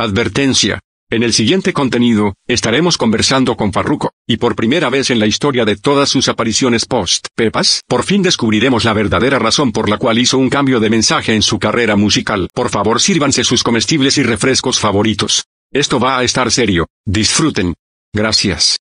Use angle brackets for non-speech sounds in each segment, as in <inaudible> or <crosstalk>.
Advertencia. En el siguiente contenido, estaremos conversando con Farruko, y por primera vez en la historia de todas sus apariciones post-Pepas, por fin descubriremos la verdadera razón por la cual hizo un cambio de mensaje en su carrera musical. Por favor sírvanse sus comestibles y refrescos favoritos. Esto va a estar serio. Disfruten. Gracias.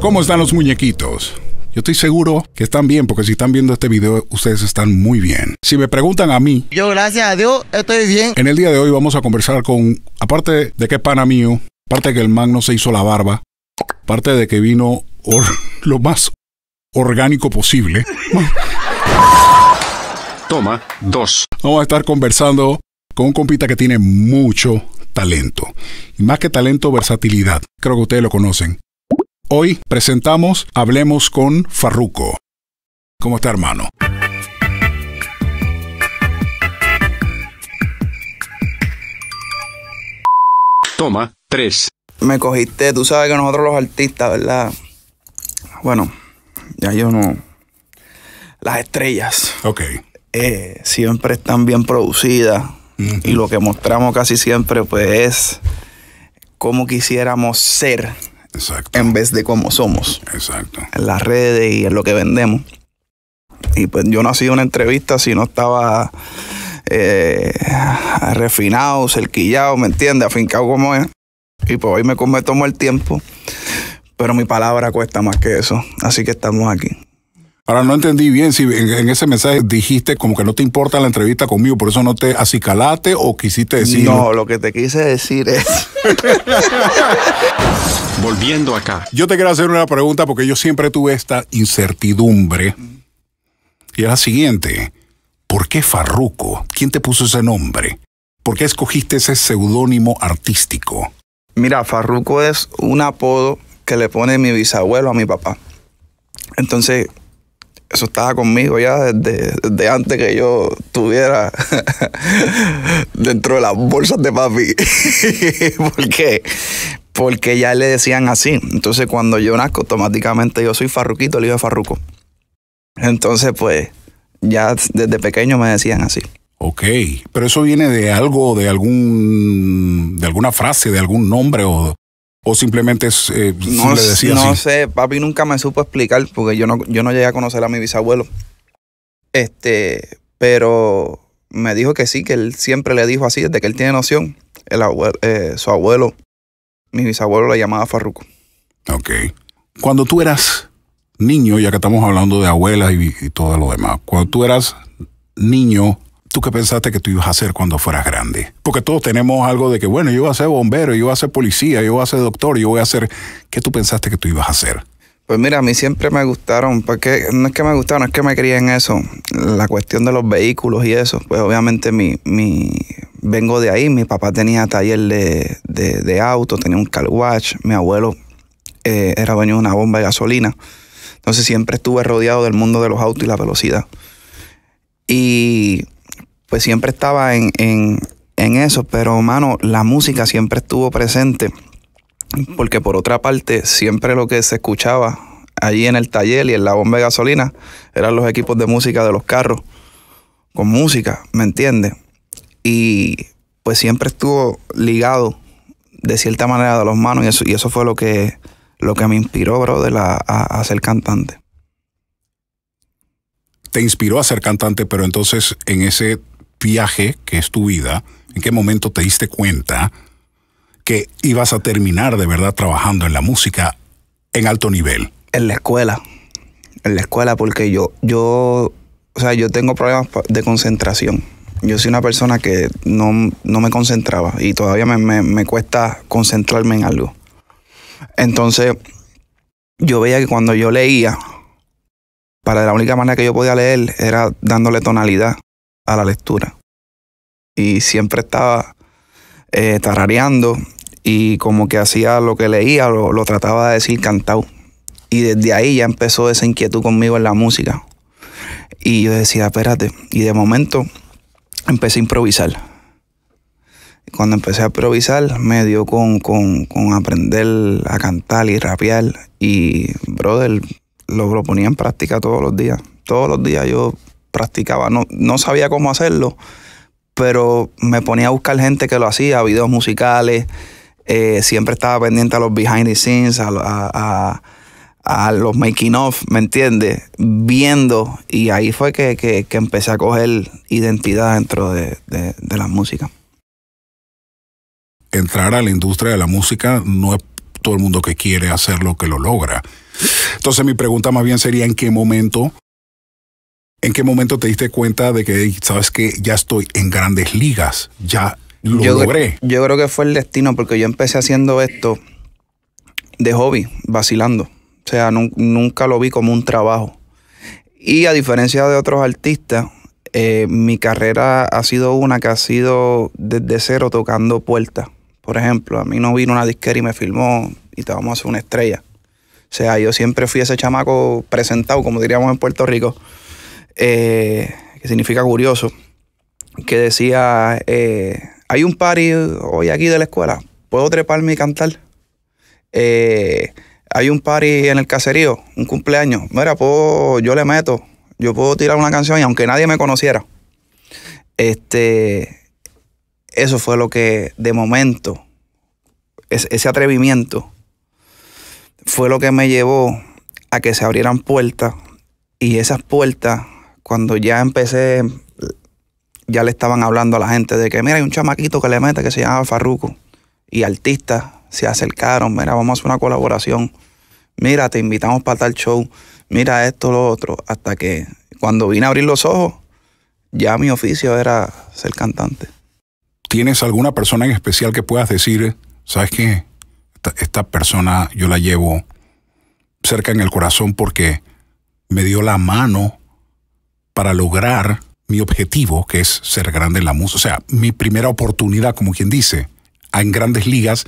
¿Cómo están los muñequitos? Yo estoy seguro que están bien, porque si están viendo este video, ustedes están muy bien. Si me preguntan a mí, Yo, gracias a Dios, estoy bien. en el día de hoy vamos a conversar con, aparte de que es pana mío, aparte de que el man no se hizo la barba, aparte de que vino or- <laughs> lo más orgánico posible, Toma, 2. vamos a estar conversando con un compita que tiene mucho talento. Y más que talento, versatilidad. Creo que ustedes lo conocen. Hoy presentamos Hablemos con Farruko. ¿Cómo está, hermano? Toma, 3. Me cogiste, tú sabes que nosotros los artistas, ¿verdad? Bueno, ya yo no. Las estrellas Ok. eh, siempre están bien producidas y lo que mostramos casi siempre, pues, es cómo quisiéramos ser Exacto. en vez de cómo somos Exacto. en las redes y en lo que vendemos. Y pues yo no hacía una entrevista si no estaba eh, refinado, cerquillado, ¿me entiendes? Afincado como es. Y pues hoy me, me tomo el tiempo, pero mi palabra cuesta más que eso. Así que estamos aquí. Ahora no entendí bien si en, en ese mensaje dijiste como que no te importa la entrevista conmigo, por eso no te acicalaste o quisiste decir. No, lo que te quise decir es... <laughs> Volviendo acá. Yo te quiero hacer una pregunta porque yo siempre tuve esta incertidumbre. Y es la siguiente. ¿Por qué Farruko? ¿Quién te puso ese nombre? ¿Por qué escogiste ese seudónimo artístico? Mira, Farruko es un apodo que le pone mi bisabuelo a mi papá. Entonces, eso estaba conmigo ya desde, desde antes que yo estuviera <laughs> dentro de las bolsas de papi. <laughs> ¿Por qué? Porque ya le decían así. Entonces, cuando yo nazco, automáticamente yo soy Farruquito, el hijo de Farruco. Entonces, pues, ya desde pequeño me decían así. Ok, pero eso viene de algo, de algún, de alguna frase, de algún nombre o, o simplemente es, eh, No, le decía no así. sé, papi nunca me supo explicar porque yo no, yo no llegué a conocer a mi bisabuelo. Este, pero me dijo que sí, que él siempre le dijo así, desde que él tiene noción. El abuelo, eh, su abuelo, mi bisabuelo le llamaba Farruco. Ok. Cuando tú eras niño, ya que estamos hablando de abuelas y, y todo lo demás, cuando tú eras niño, ¿tú qué pensaste que tú ibas a hacer cuando fueras grande? Porque todos tenemos algo de que, bueno, yo voy a ser bombero, yo voy a ser policía, yo voy a ser doctor, yo voy a ser... ¿Qué tú pensaste que tú ibas a hacer? Pues mira, a mí siempre me gustaron, porque no es que me gustaron, es que me quería en eso, la cuestión de los vehículos y eso. Pues obviamente mi, mi vengo de ahí, mi papá tenía taller de, de, de auto, tenía un car wash, mi abuelo eh, era dueño de una bomba de gasolina. Entonces siempre estuve rodeado del mundo de los autos y la velocidad. Y pues siempre estaba en, en, en eso, pero mano, la música siempre estuvo presente porque por otra parte, siempre lo que se escuchaba allí en el taller y en la bomba de gasolina eran los equipos de música de los carros, con música, ¿me entiendes? Y pues siempre estuvo ligado de cierta manera de los manos y eso, y eso fue lo que, lo que me inspiró, brother, a, a, a ser cantante. Te inspiró a ser cantante, pero entonces en ese viaje que es tu vida, ¿en qué momento te diste cuenta que ibas a terminar de verdad trabajando en la música en alto nivel? En la escuela, en la escuela, porque yo, yo, o sea, yo tengo problemas de concentración. Yo soy una persona que no, no me concentraba y todavía me, me- me cuesta concentrarme en algo. Entonces, yo veía que cuando yo leía, para la única manera que yo podía leer era dándole tonalidad a la lectura. Y siempre estaba eh, tarareando y como que hacía lo que leía, lo, trataba de decir cantado. Y desde ahí ya empezó esa inquietud conmigo en la música. Y yo decía, espérate. Y de momento empecé a improvisar. cuando empecé a improvisar, me dio con, con, con aprender a cantar y rapear. Y, brother, lo, lo ponía en práctica todos los días. Todos los días yo practicaba. No, no sabía cómo hacerlo, pero me ponía a buscar gente que lo hacía, videos musicales. eh, siempre estaba pendiente a los behind the scenes, a, a- a- los making of, ¿me entiendes? Viendo. Y ahí fue que, que- que empecé a coger identidad dentro de, de- de la música. entrar a la industria de la música no es todo el mundo que quiere hacerlo que lo logra. Entonces mi pregunta más bien sería en qué momento, en qué momento te diste cuenta de que, sabes que ya estoy en grandes ligas, ya lo yo, logré. Yo creo que fue el destino porque yo empecé haciendo esto de hobby, vacilando. O sea, nun- nunca lo vi como un trabajo. Y a diferencia de otros artistas, eh, mi carrera ha sido una que ha sido desde cero tocando puertas. Por ejemplo, a mí no vino una disquera y me filmó y te vamos a hacer una estrella. O sea, yo siempre fui ese chamaco presentado, como diríamos en Puerto Rico, eh, que significa curioso que decía, eh, hay un party hoy aquí de la escuela, ¿puedo treparme y cantar? Eh, hay un party en el caserío, un cumpleaños, mira, puedo, yo le meto, yo puedo tirar una canción y aunque nadie me conociera. Este, eso fue lo que de momento, es- ese atrevimiento, fue lo que me llevó a que se abrieran puertas y esas puertas, cuando ya empecé ya le estaban hablando a la gente de que, mira, hay un chamaquito que le mete que se llama Farruko. Y artistas se acercaron, mira, vamos a hacer una colaboración. Mira, te invitamos para tal show. Mira esto, lo otro. Hasta que cuando vine a abrir los ojos, ya mi oficio era ser cantante. ¿Tienes alguna persona en especial que puedas decir, sabes qué? Esta persona yo la llevo cerca en el corazón porque me dio la mano para lograr mi objetivo, que es ser grande en la música. O sea, mi primera oportunidad, como quien dice, en grandes ligas.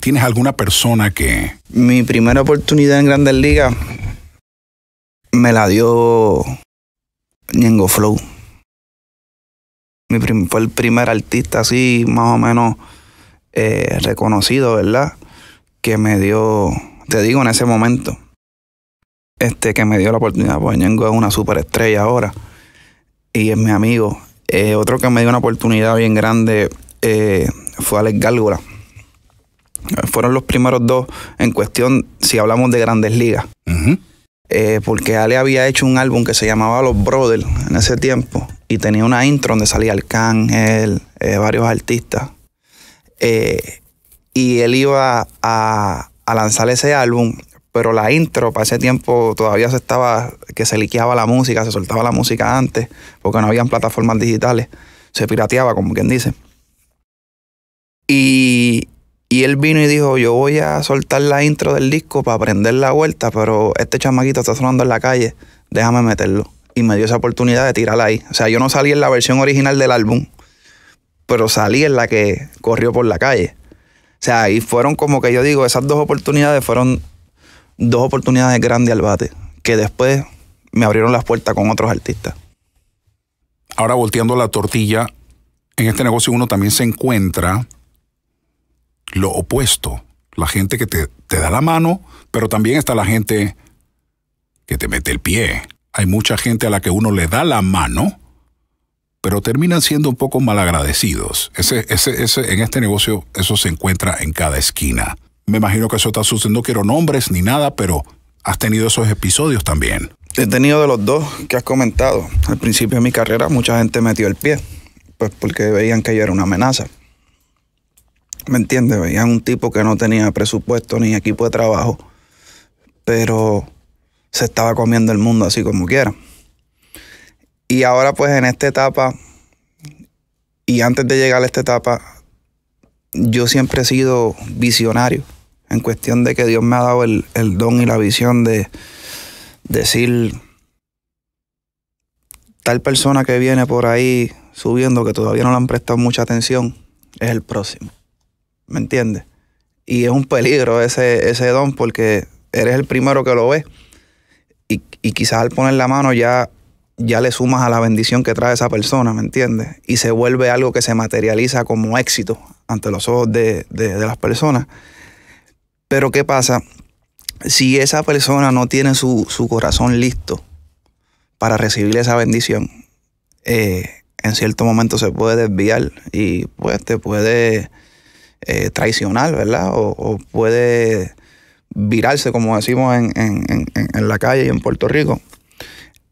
¿Tienes alguna persona que... Mi primera oportunidad en Grandes Ligas me la dio Ñengo Flow. Mi prim- fue el primer artista así, más o menos eh, reconocido, ¿verdad? Que me dio, te digo, en ese momento, este, que me dio la oportunidad, pues Ñengo es una superestrella ahora y es mi amigo. Eh, otro que me dio una oportunidad bien grande eh, fue Alex Gálgola. Fueron los primeros dos en cuestión, si hablamos de grandes ligas. Eh, porque Ale había hecho un álbum que se llamaba Los Brothers en ese tiempo y tenía una intro donde salía Arcángel, varios artistas. Y él iba a, a lanzar ese álbum, pero la intro para ese tiempo todavía se estaba, que se liqueaba la música, se soltaba la música antes, porque no habían plataformas digitales, se pirateaba, como quien dice. Y, y él vino y dijo, yo voy a soltar la intro del disco para aprender la vuelta, pero este chamaquito está sonando en la calle, déjame meterlo. Y me dio esa oportunidad de tirarla ahí. O sea, yo no salí en la versión original del álbum, pero salí en la que corrió por la calle. O sea, ahí fueron como que yo digo, esas dos oportunidades fueron dos oportunidades grandes al bate, que después me abrieron las puertas con otros artistas. Ahora volteando la tortilla, en este negocio uno también se encuentra lo opuesto. La gente que te, te da la mano, pero también está la gente que te mete el pie. Hay mucha gente a la que uno le da la mano, pero terminan siendo un poco malagradecidos. Ese, ese, ese, en este negocio eso se encuentra en cada esquina. Me imagino que eso está sucediendo, quiero nombres ni nada, pero has tenido esos episodios también. He tenido de los dos que has comentado. Al principio de mi carrera mucha gente metió el pie, pues porque veían que yo era una amenaza. ¿Me entiendes? Veían un tipo que no tenía presupuesto ni equipo de trabajo, pero se estaba comiendo el mundo así como quiera. Y ahora pues en esta etapa, y antes de llegar a esta etapa, yo siempre he sido visionario, en cuestión de que Dios me ha dado el, don y la visión de decir tal persona que viene por ahí subiendo que todavía no le han prestado mucha atención es el próximo. ¿Me entiendes? Y es un peligro ese, ese don porque eres el primero que lo ve y, quizás al poner la mano ya ya le sumas a la bendición que trae esa persona, ¿me entiendes? Y se vuelve algo que se materializa como éxito ante los ojos de, las personas. Pero ¿qué pasa? Si esa persona no tiene su, corazón listo para recibir esa bendición, eh, en cierto momento se puede desviar y pues te puede eh, traicionar, ¿verdad? O, puede virarse, como decimos en, en la calle y en Puerto Rico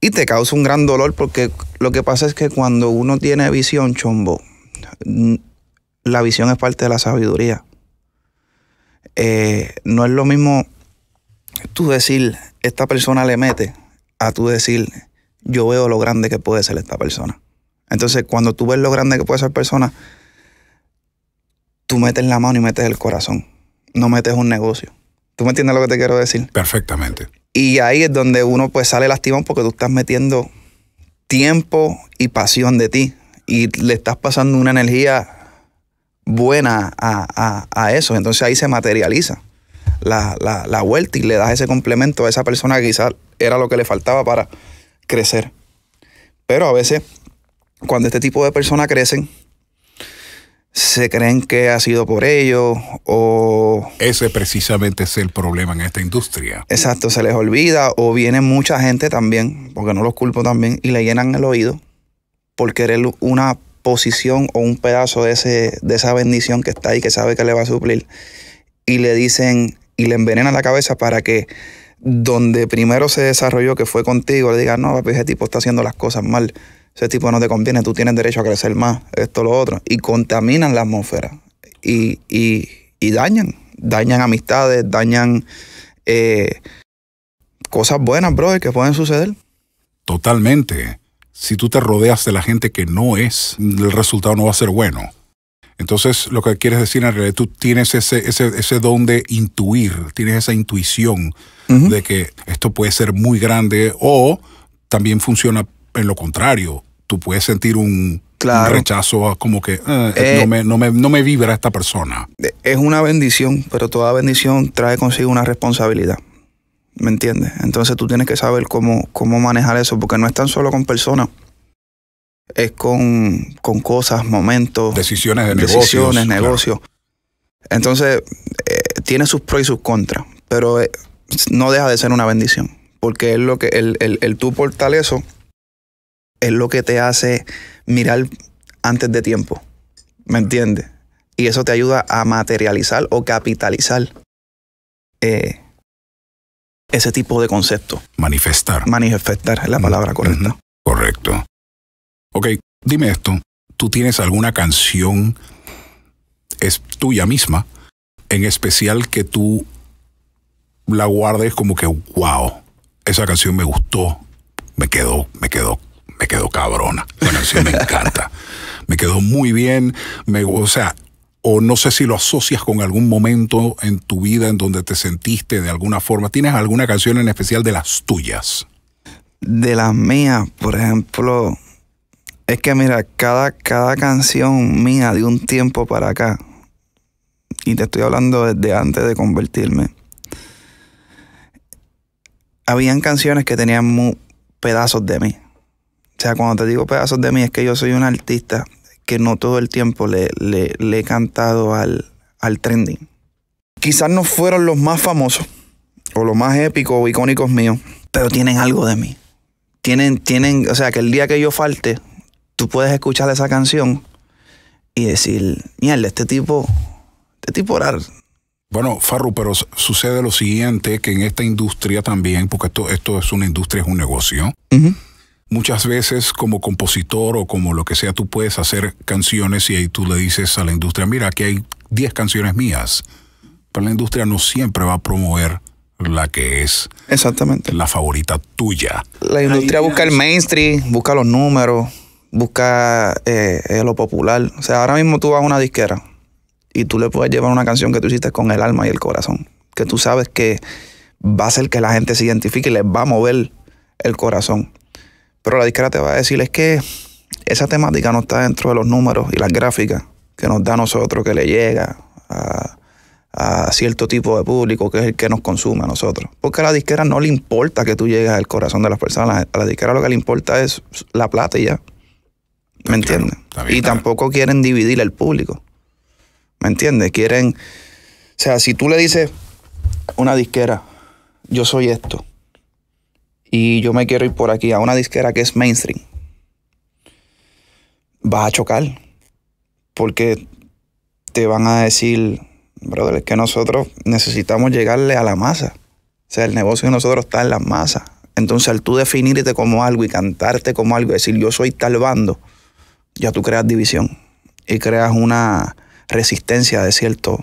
y te causa un gran dolor porque lo que pasa es que cuando uno tiene visión, chombo, la visión es parte de la sabiduría. Eh, no es lo mismo tú decir, esta persona le mete, a tú decir, yo veo lo grande que puede ser esta persona. Entonces, cuando tú ves lo grande que puede ser persona, tú metes la mano y metes el corazón. No metes un negocio. ¿Tú me entiendes lo que te quiero decir? Perfectamente. Y ahí es donde uno pues sale lastimado porque tú estás metiendo tiempo y pasión de ti. Y le estás pasando una energía buena a, eso. Entonces ahí se materializa la, la, vuelta y le das ese complemento a esa persona que quizás era lo que le faltaba para crecer. Pero a veces, cuando este tipo de personas crecen, se creen que ha sido por ellos o... Ese precisamente es el problema en esta industria. Exacto, se les olvida o viene mucha gente también, porque no los culpo también, y le llenan el oído por querer una posición o un pedazo de, ese, de esa bendición que está ahí, que sabe que le va a suplir, y le dicen y le envenenan la cabeza para que donde primero se desarrolló, que fue contigo, le digan, no, papi, ese tipo está haciendo las cosas mal ese tipo no te conviene, tú tienes derecho a crecer más, esto, lo otro, y contaminan la atmósfera y, dañan, dañan amistades, dañan eh, cosas buenas, brother, que pueden suceder. Totalmente. Si tú te rodeas de la gente que no es, el resultado no va a ser bueno. Entonces, lo que quieres decir en realidad, tú tienes ese, ese, ese don de intuir, tienes esa intuición de que esto puede ser muy grande o también funciona en lo contrario, tú puedes sentir un, rechazo como que eh, eh, no, me, vibra esta persona. Es una bendición, pero toda bendición trae consigo una responsabilidad. ¿Me entiendes? Entonces tú tienes que saber cómo, cómo manejar eso, porque no es tan solo con personas, es con, cosas, momentos. Decisiones de negocios. Decisiones, negocios. Entonces, eh, tiene sus pros y sus contras, pero no deja de ser una bendición, porque es lo que el, el, el tú eso es lo que te hace mirar antes de tiempo. ¿Me entiendes? Y eso te ayuda a materializar o capitalizar eh, ese tipo de concepto. Manifestar. Manifestar es la palabra correcta. Correcto. Ok, dime esto. ¿Tú tienes alguna canción es tuya misma, en especial que tú la guardes como que, wow, esa canción me gustó, me quedó, me quedó me quedó cabrona. La canción me encanta. <laughs> me quedó muy bien. Me, o sea, o no sé si lo asocias con algún momento en tu vida en donde te sentiste de alguna forma. ¿Tienes alguna canción en especial de las tuyas? De las mías, por ejemplo, es que mira, cada, cada canción mía de un tiempo para acá, y te estoy hablando desde antes de convertirme, habían canciones que tenían pedazos de mí. O sea, cuando te digo pedazos de mí, es que yo soy un artista que no todo el tiempo le, le, he cantado al, al trending. Quizás no fueron los más famosos o los más épicos o icónicos míos, pero tienen algo de mí. Tienen, tienen, o sea, que el día que yo falte, tú puedes escuchar esa canción y decir, mierda, este tipo, este tipo era... Bueno, Farru, pero sucede lo siguiente, que en esta industria también, porque esto, esto es una industria, es un negocio, Muchas veces como compositor o como lo que sea, tú puedes hacer canciones y ahí tú le dices a la industria, mira, aquí hay 10 canciones mías. Pero la industria no siempre va a promover la que es Exactamente. la favorita tuya. La industria busca el mainstream, busca los números, busca eh, eh, lo popular. O sea, ahora mismo tú vas a una disquera y tú le puedes llevar una canción que tú hiciste con el alma y el corazón. Que tú sabes que va a hacer que la gente se identifique y les va a mover el corazón. Pero la disquera te va a decir es que esa temática no está dentro de los números y las gráficas que nos da a nosotros, que le llega a, cierto tipo de público que es el que nos consume a nosotros. Porque a la disquera no le importa que tú llegues al corazón de las personas. A la disquera lo que le importa es la plata y ya. ¿Me entiendes? y tampoco quieren dividir el público. ¿Me entiendes? Quieren. O sea, si tú le dices a una disquera, yo soy esto, y yo me quiero ir por aquí a una disquera que es mainstream, vas a chocar. Porque te van a decir, brother, es que nosotros necesitamos llegarle a la masa. O sea, el negocio de nosotros está en la masa. Entonces, al tú definirte como algo y cantarte como algo, decir yo soy tal bando, ya tú creas división y creas una resistencia de cierto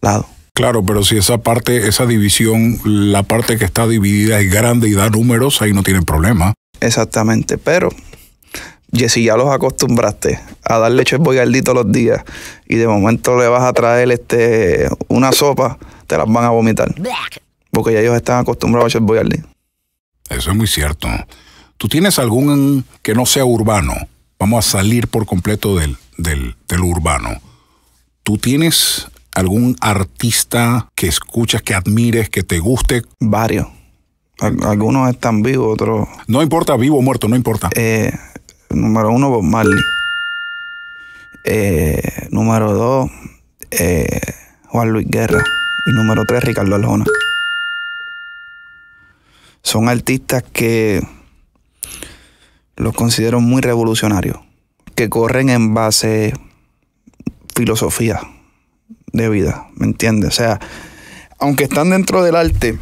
lado. Claro, pero si esa parte, esa división, la parte que está dividida es grande y da números, ahí no tienen problema. Exactamente, pero si ya los acostumbraste a darle Chef Boyardee todos los días y de momento le vas a traer este una sopa, te las van a vomitar. Porque ya ellos están acostumbrados a Chef Boyardee. Eso es muy cierto. ¿Tú tienes algún que no sea urbano? Vamos a salir por completo del, del, del urbano. ¿Tú tienes algún artista que escuchas, que admires, que te guste? Varios. Algunos están vivos, otros... No importa, vivo o muerto, no importa. Eh, Número uno, Bob Marley. Eh, número dos, eh, Juan Luis Guerra. Y número tres, Ricardo Arjona. Son artistas que los considero muy revolucionarios, que corren en base filosofía de vida, ¿me entiendes? O sea, aunque están dentro del arte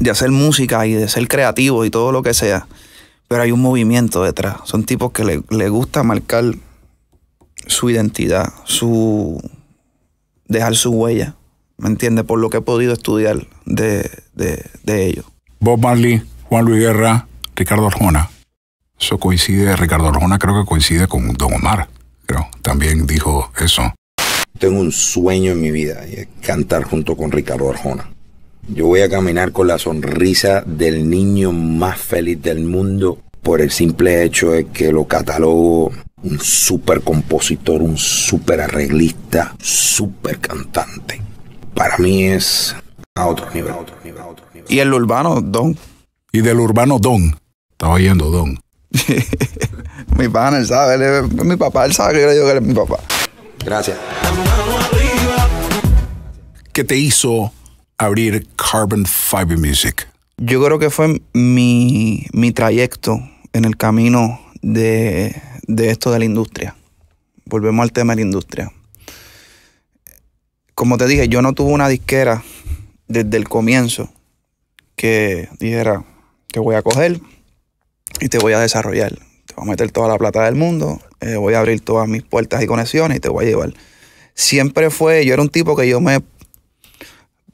de hacer música y de ser creativos y todo lo que sea, pero hay un movimiento detrás. Son tipos que le, gusta marcar su identidad, su dejar su huella, ¿me entiendes? Por lo que he podido estudiar de, ellos. Bob Marley, Juan Luis Guerra, Ricardo Arjona. Eso coincide, Ricardo Arjona creo que coincide con Don Omar, creo. También dijo eso. Tengo un sueño en mi vida y es cantar junto con Ricardo Arjona. Yo voy a caminar con la sonrisa del niño más feliz del mundo por el simple hecho de que lo catalogo un super compositor, un super arreglista, super cantante. Para mí es a otro nivel, a otro nivel, a otro nivel. Y el urbano, Don. Y del urbano, Don. Estaba oyendo, Don. <laughs> mi pana, él sabe, él es mi papá, él sabe que yo le digo que él es mi papá. Gracias. ¿Qué te hizo abrir Carbon Fiber Music? Yo creo que fue mi, trayecto en el camino de, esto de la industria. Volvemos al tema de la industria. Como te dije, yo no tuve una disquera desde el comienzo que dijera, te voy a coger y te voy a desarrollar. Te voy a meter toda la plata del mundo, eh, voy a abrir todas mis puertas y conexiones y te voy a llevar. Siempre fue, yo era un tipo que yo me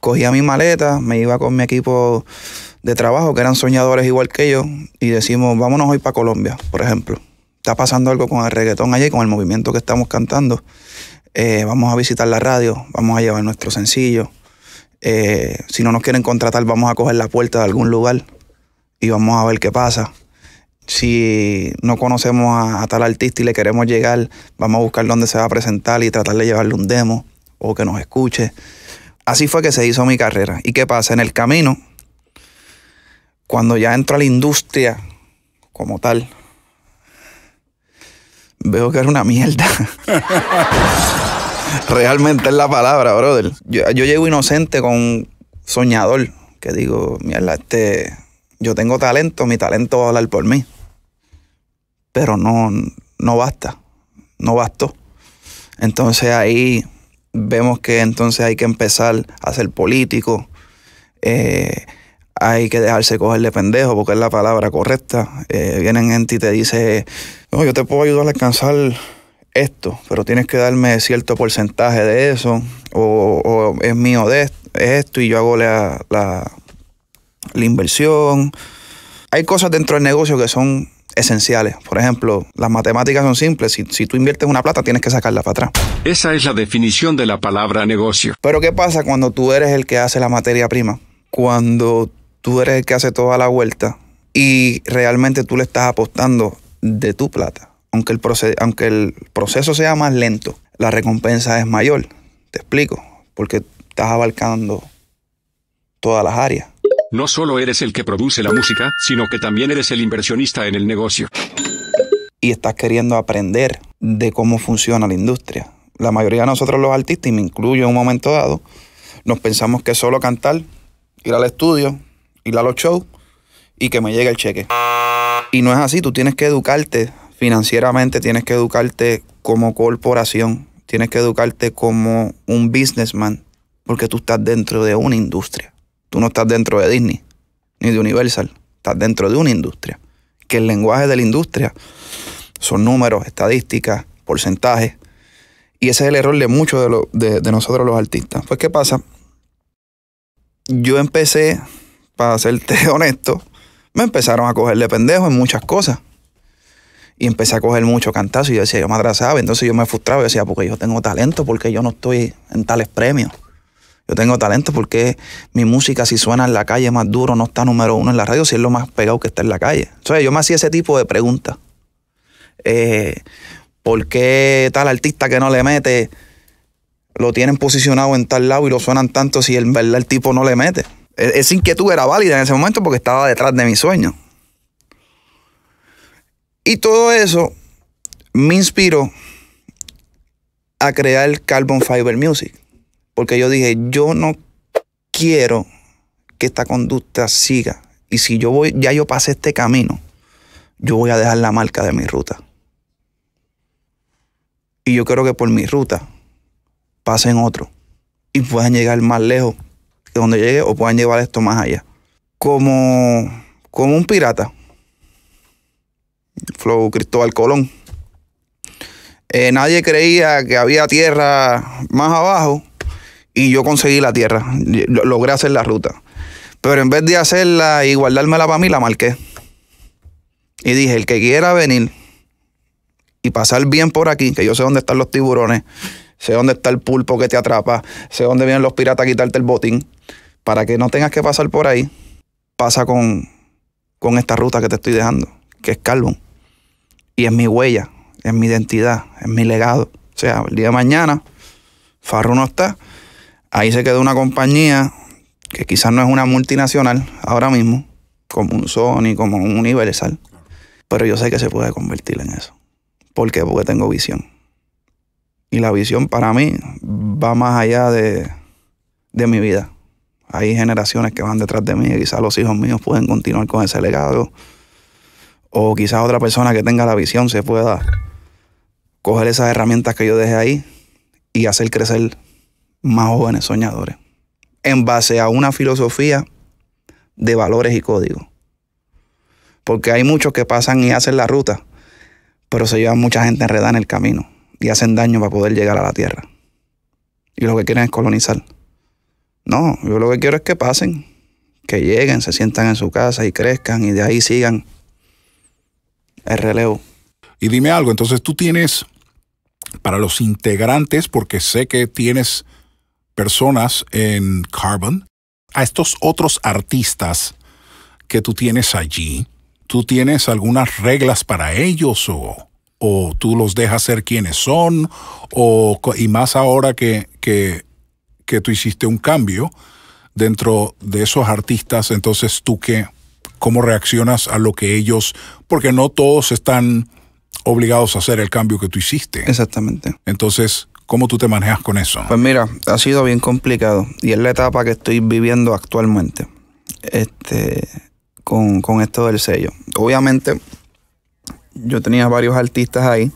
cogía mi maleta, me iba con mi equipo de trabajo, que eran soñadores igual que yo, y decimos, vámonos hoy para Colombia, por ejemplo. Está pasando algo con el reggaetón allí, con el movimiento que estamos cantando. Eh, vamos a visitar la radio, vamos a llevar nuestro sencillo. Eh, si no nos quieren contratar, vamos a coger la puerta de algún lugar y vamos a ver qué pasa. Si no conocemos a, tal artista y le queremos llegar, vamos a buscar dónde se va a presentar y tratar de llevarle un demo o que nos escuche. Así fue que se hizo mi carrera. ¿Y qué pasa? En el camino, cuando ya entro a la industria como tal, veo que era una mierda. <laughs> Realmente es la palabra, brother. Yo, llego inocente con soñador, que digo, mierda, este, yo tengo talento, mi talento va a hablar por mí. Pero no, no basta, no bastó. Entonces ahí vemos que entonces hay que empezar a ser político. Eh, hay que dejarse coger de pendejo porque es la palabra correcta. Eh, vienen gente y te dice, no, yo te puedo ayudar a alcanzar esto, pero tienes que darme cierto porcentaje de eso, o, es mío de esto, y yo hago la, la, la inversión. Hay cosas dentro del negocio que son esenciales. Por ejemplo, las matemáticas son simples. Si, si, tú inviertes una plata, tienes que sacarla para atrás. Esa es la definición de la palabra negocio. Pero ¿qué pasa cuando tú eres el que hace la materia prima? Cuando tú eres el que hace toda la vuelta y realmente tú le estás apostando de tu plata. Aunque el, aunque el proceso sea más lento, la recompensa es mayor. Te explico. Porque estás abarcando todas las áreas. No solo eres el que produce la música, sino que también eres el inversionista en el negocio. Y estás queriendo aprender de cómo funciona la industria. La mayoría de nosotros los artistas, y me incluyo en un momento dado, nos pensamos que solo cantar, ir al estudio, ir a los shows y que me llegue el cheque. Y no es así, tú tienes que educarte financieramente, tienes que educarte como corporación, tienes que educarte como un businessman, porque tú estás dentro de una industria. Tú no estás dentro de Disney ni de Universal, estás dentro de una industria. Que el lenguaje de la industria son números, estadísticas, porcentajes. Y ese es el error de muchos de, de, nosotros los artistas. Pues, ¿qué pasa? Yo empecé, para serte <laughs> honesto, me empezaron a cogerle pendejo en muchas cosas. Y empecé a coger mucho cantazo y yo decía, yo me atrasaba. Entonces yo me frustraba y decía, porque yo tengo talento, porque yo no estoy en tales premios. Yo tengo talento porque mi música, si suena en la calle más duro, no está número uno en la radio, si es lo más pegado que está en la calle. Entonces yo me hacía ese tipo de preguntas. Eh, ¿Por qué tal artista que no le mete lo tienen posicionado en tal lado y lo suenan tanto si en verdad el tipo no le mete? E-, esa inquietud era válida en ese momento porque estaba detrás de mi sueño. Y todo eso me inspiró a crear Carbon Fiber Music. Porque yo dije, yo no quiero que esta conducta siga. Y si yo voy, ya yo pasé este camino, yo voy a dejar la marca de mi ruta. Y yo quiero que por mi ruta pasen otros y puedan llegar más lejos de donde llegue o puedan llevar esto más allá. Como, como un pirata. Flow Cristóbal Colón. Eh, nadie creía que había tierra más abajo y yo conseguí la tierra. Logré hacer la ruta. Pero en vez de hacerla y guardármela para mí, la marqué. Y dije, el que quiera venir y pasar bien por aquí, que yo sé dónde están los tiburones, sé dónde está el pulpo que te atrapa, sé dónde vienen los piratas a quitarte el botín, para que no tengas que pasar por ahí, pasa con, con esta ruta que te estoy dejando, que es Carbon. Y es mi huella, es mi identidad, es mi legado. O sea, el día de mañana, Farro no está, ahí se quedó una compañía que quizás no es una multinacional ahora mismo, como un Sony, como un Universal, pero yo sé que se puede convertir en eso. ¿Por qué? Porque tengo visión. Y la visión para mí va más allá de, de mi vida. Hay generaciones que van detrás de mí y quizás los hijos míos pueden continuar con ese legado. O quizás otra persona que tenga la visión se pueda coger esas herramientas que yo dejé ahí y hacer crecer más jóvenes soñadores. En base a una filosofía de valores y códigos. Porque hay muchos que pasan y hacen la ruta, pero se llevan mucha gente enredada en el camino y hacen daño para poder llegar a la tierra. Y lo que quieren es colonizar. No, yo lo que quiero es que pasen, que lleguen, se sientan en su casa y crezcan y de ahí sigan el relevo. Y dime algo, entonces tú tienes para los integrantes, porque sé que tienes personas en Carbon, a estos otros artistas que tú tienes allí, ¿tú tienes algunas reglas para ellos o, o tú los dejas ser quienes son? O, y más ahora que, que que tú hiciste un cambio dentro de esos artistas, entonces tú qué, cómo reaccionas a lo que ellos, porque no todos están obligados a hacer el cambio que tú hiciste. Exactamente. Entonces, ¿cómo tú te manejas con eso? Pues mira, ha sido bien complicado y es la etapa que estoy viviendo actualmente. Este, con, con esto del sello. Obviamente, yo tenía varios artistas ahí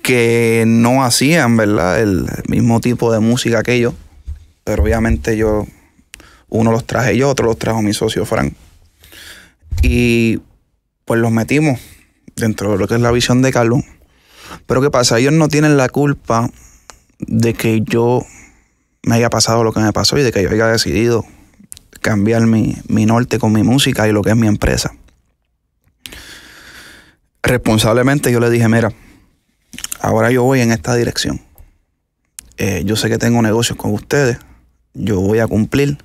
que no hacían, ¿verdad? El mismo tipo de música que yo. Pero obviamente yo, uno los traje yo, otro los trajo mi socio Frank. Y pues los metimos dentro de lo que es la visión de Carlos. Pero ¿qué pasa? Ellos no tienen la culpa de que yo me haya pasado lo que me pasó y de que yo haya decidido cambiar mi, mi norte con mi música y lo que es mi empresa. Responsablemente yo le dije, mira, ahora yo voy en esta dirección. Eh, yo sé que tengo negocios con ustedes, yo voy a cumplir,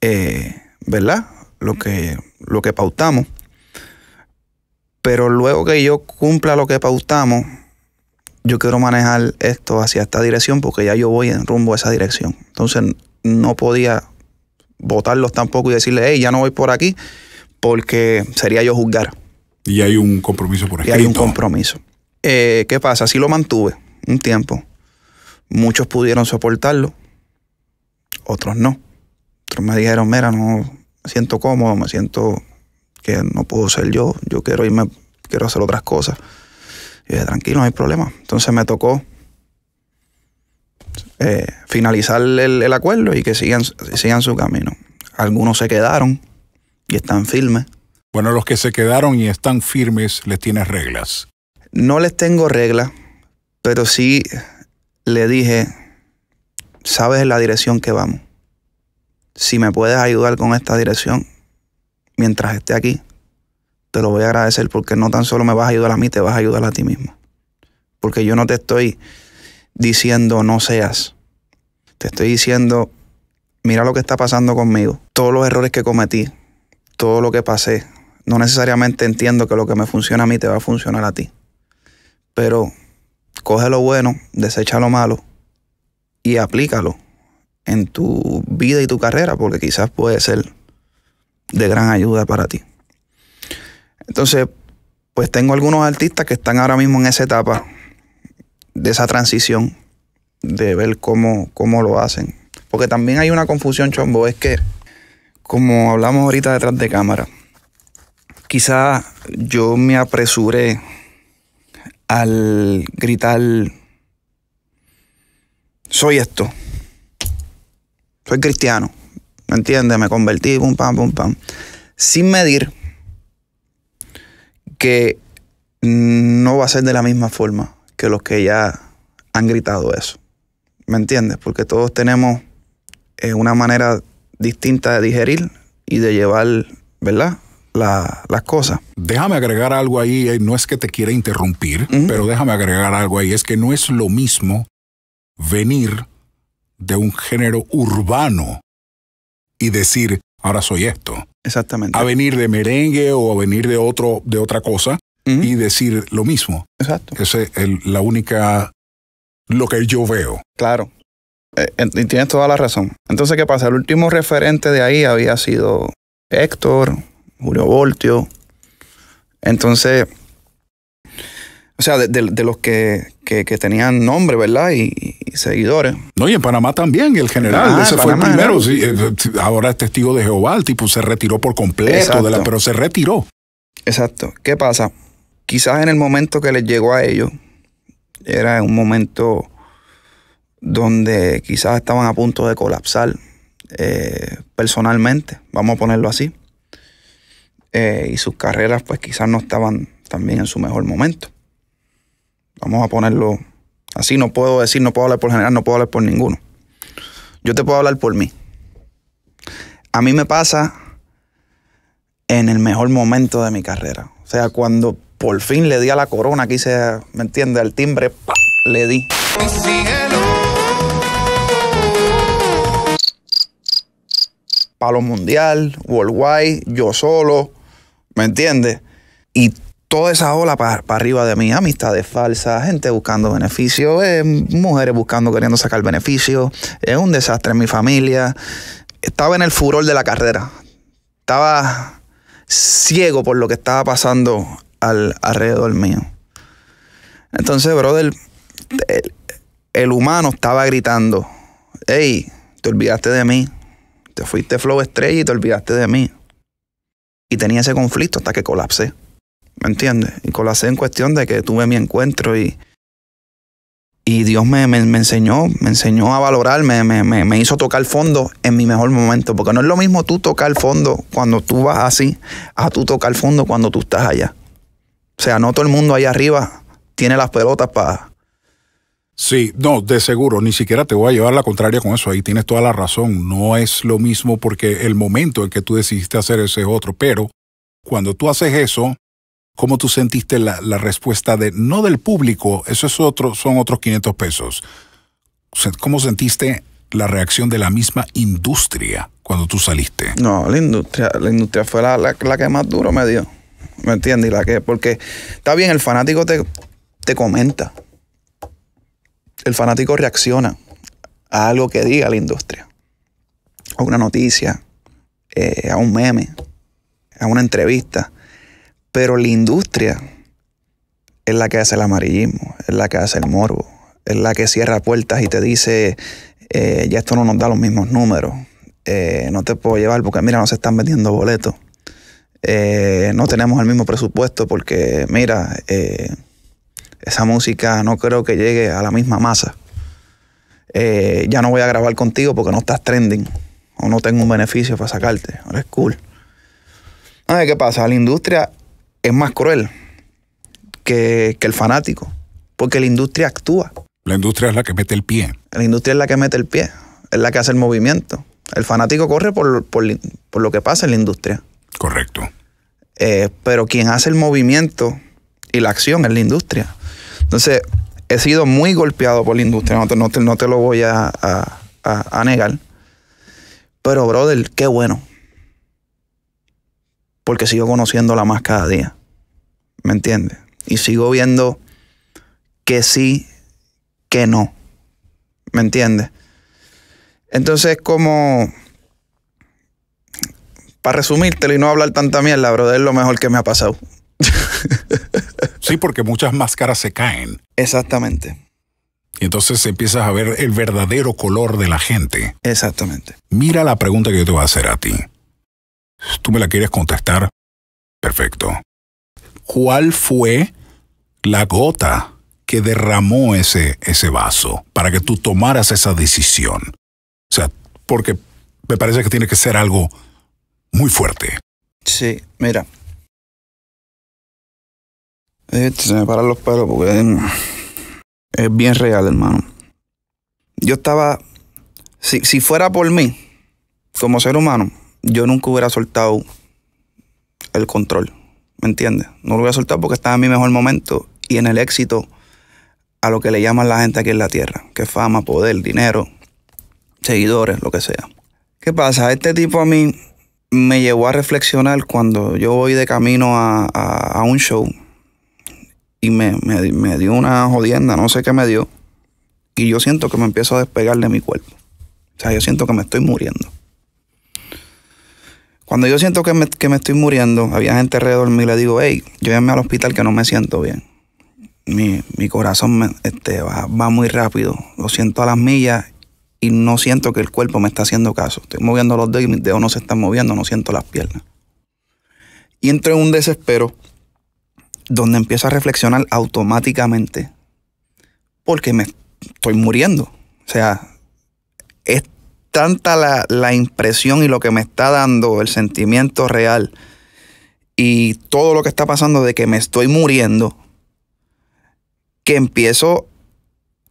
eh, ¿verdad? Lo que, lo que pautamos. Pero luego que yo cumpla lo que pautamos, yo quiero manejar esto hacia esta dirección porque ya yo voy en rumbo a esa dirección. Entonces no podía votarlos tampoco y decirle, hey, ya no voy por aquí, porque sería yo juzgar. Y hay un compromiso por Y escrito. hay un compromiso. Eh, ¿Qué pasa? Sí lo mantuve un tiempo. Muchos pudieron soportarlo, otros no. Otros me dijeron, mira, no me siento cómodo, me siento que no puedo ser yo, yo quiero irme, quiero hacer otras cosas. Y dije, tranquilo, no hay problema. Entonces me tocó eh, finalizar el, el acuerdo y que sigan, sigan su camino. Algunos se quedaron y están firmes. Bueno, los que se quedaron y están firmes les tienes reglas. No les tengo reglas, pero sí le dije, sabes la dirección que vamos. Si me puedes ayudar con esta dirección mientras esté aquí, te lo voy a agradecer porque no tan solo me vas a ayudar a mí, te vas a ayudar a ti mismo. Porque yo no te estoy diciendo no seas. Te estoy diciendo, mira lo que está pasando conmigo, todos los errores que cometí, todo lo que pasé. No necesariamente entiendo que lo que me funciona a mí te va a funcionar a ti. Pero coge lo bueno, desecha lo malo y aplícalo en tu vida y tu carrera, porque quizás puede ser de gran ayuda para ti. Entonces, pues tengo algunos artistas que están ahora mismo en esa etapa de esa transición, de ver cómo, cómo lo hacen. Porque también hay una confusión, Chombo, es que, como hablamos ahorita detrás de cámara, quizás yo me apresuré al gritar, soy esto, soy cristiano, ¿me entiendes? Me convertí, pum, pam, pum, pam, sin medir que no va a ser de la misma forma que los que ya han gritado eso, ¿me entiendes? Porque todos tenemos eh, una manera distinta de digerir y de llevar, ¿verdad? La, las cosas. Déjame agregar algo ahí, eh, no es que te quiera interrumpir, pero déjame agregar algo ahí, es que no es lo mismo venir de un género urbano y decir, ahora soy esto, Exactamente. a venir de merengue o a venir de otro de otra cosa y decir lo mismo. Exacto. Esa es el- la única lo que yo veo. Claro. Eh, y tienes toda la razón. Entonces, ¿qué pasa? El último referente de ahí había sido Héctor, Julio Voltio. Entonces, o sea, de, de- de los que, que- que tenían nombre, ¿verdad? Y, y seguidores. No, y en Panamá también, el general, Ah, ese fue el primero. sí, eh, ahora es testigo de Jehová, el tipo se retiró por completo, de la, pero se retiró. Exacto. ¿Qué pasa? Quizás en el momento que les llegó a ellos, era un momento donde quizás estaban a punto de colapsar eh, personalmente, vamos a ponerlo así. Eh, y sus carreras pues quizás no estaban también en su mejor momento. Vamos a ponerlo así, no puedo decir, no puedo hablar por general, no puedo hablar por ninguno. Yo te puedo hablar por mí. A mí me pasa en el mejor momento de mi carrera. O sea, cuando por fin le di a la corona, quise, ¿me entiendes? Al timbre, le di. Palo mundial, worldwide, yo solo, ¿me entiendes? Y toda esa ola para arriba de mí, amistades falsas, gente buscando beneficios, eh, mujeres buscando, queriendo sacar beneficios, es un desastre en mi familia. Estaba en el furor de la carrera. Estaba ciego por lo que estaba pasando al, alrededor mío. Entonces, brother, el, el humano estaba gritando, hey, te olvidaste de mí, te fuiste flow estrella y te olvidaste de mí. Y tenía ese conflicto hasta que colapsé, ¿me entiendes? Y colapsé en cuestión de que tuve mi encuentro y, y Dios me, me- me enseñó, me enseñó a valorar, me, me- me- me hizo tocar fondo en mi mejor momento. Porque no es lo mismo tú tocar fondo cuando tú vas así, a tú tocar fondo cuando tú estás allá. O sea, no todo el mundo allá arriba tiene las pelotas para... Sí, no, de seguro, ni siquiera te voy a llevar la contraria con eso, ahí tienes toda la razón, no es lo mismo porque el momento en que tú decidiste hacer ese es otro, pero cuando tú haces eso, ¿cómo tú sentiste la, la respuesta de, no del público, eso es otro, son otros 500 pesos? ¿Cómo sentiste la reacción de la misma industria cuando tú saliste? No, la industria, la industria fue la, la- que más duro me dio. ¿Me entiendes? La que, porque está bien, el fanático te, te comenta. el fanático reacciona a algo que diga la industria, a una noticia, eh, a un meme, a una entrevista. Pero la industria es la que hace el amarillismo, es la que hace el morbo, es la que cierra puertas y te dice, eh, ya esto no nos da los mismos números, eh, no te puedo llevar porque mira, no se están vendiendo boletos, no tenemos el mismo presupuesto porque mira, esa música no creo que llegue a la misma masa. ya no voy a grabar contigo porque no estás trending o no tengo un beneficio para sacarte. Ahora es cool. ¿qué pasa? La industria es más cruel que, el fanático, porque la industria actúa. La industria es la que mete el pie. La industria es la que mete el pie, es la que hace el movimiento. El fanático corre por, lo que pasa en la industria. Correcto. Eh, pero quien hace el movimiento y la acción es la industria. Entonces, he sido muy golpeado por la industria, no te, no te, lo voy a, a negar. Pero, brother, qué bueno. Porque sigo conociéndola más cada día. ¿Me entiendes? Y sigo viendo que sí, que no. ¿Me entiendes? Entonces, como. Para resumírtelo y no hablar tanta mierda, brother, es lo mejor que me ha pasado. <laughs> sí, porque muchas máscaras se caen. Exactamente. Y entonces empiezas a ver el verdadero color de la gente. Exactamente. Mira la pregunta que yo te voy a hacer a ti. tú me la quieres contestar, perfecto. ¿Cuál fue la gota que derramó ese, ese vaso para que tú tomaras esa decisión? O sea, porque me parece que tiene que ser algo muy fuerte. Sí, mira. Este, se me paran los pelos porque es bien real, hermano. Yo estaba, si, si fuera por mí, como ser humano, yo nunca hubiera soltado el control. ¿Me entiendes? No lo hubiera soltado porque estaba en mi mejor momento y en el éxito a lo que le llaman la gente aquí en la tierra, que fama, poder, dinero, seguidores, lo que sea. ¿Qué pasa? Este tipo a mí me llevó a reflexionar cuando yo voy de camino a, a un show y me, me, dio una jodienda, no sé qué me dio. Y yo siento que me empiezo a despegar de mi cuerpo. O sea, yo siento que me estoy muriendo. Cuando yo siento que me, estoy muriendo, había gente alrededor mío y le digo, hey, llévenme al hospital que no me siento bien. Mi, corazón este, va, va, muy rápido, lo siento a las millas y no siento que el cuerpo me está haciendo caso. Estoy moviendo los dedos y mis dedos no se están moviendo, no siento las piernas. Y entro en un desespero donde empiezo a reflexionar automáticamente porque me estoy muriendo. O sea, tanta la, la, impresión y lo que me está dando el sentimiento real y todo lo que está pasando de que me estoy muriendo que empiezo